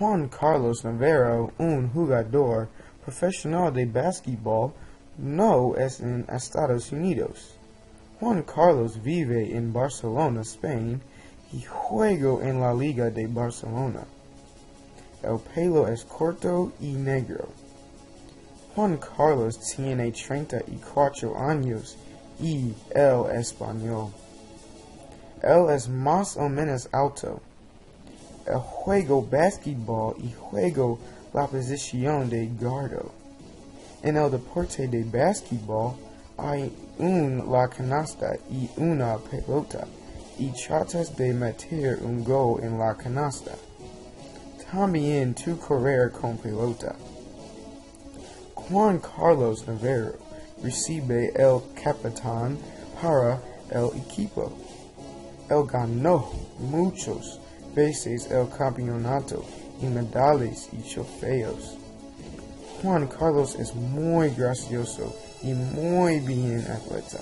Juan Carlos Navarro, un jugador profesional de basquetbol, no es en Estados Unidos. Juan Carlos vive en Barcelona, Spain, y juega en la Liga de Barcelona. El pelo es corto y negro. Juan Carlos tiene 34 años y el español. Él es más o menos alto. El juego basketball y juego la posición de guardo. En el deporte de basketball hay un la canasta y una pelota y tratas de meter un gol en la canasta. También tu correr con pelota. Juan Carlos Navarro recibe el capitán para el equipo. Él ganó muchos veces el campeonato y medallas y trofeos. Juan Carlos es muy gracioso y muy bien atleta.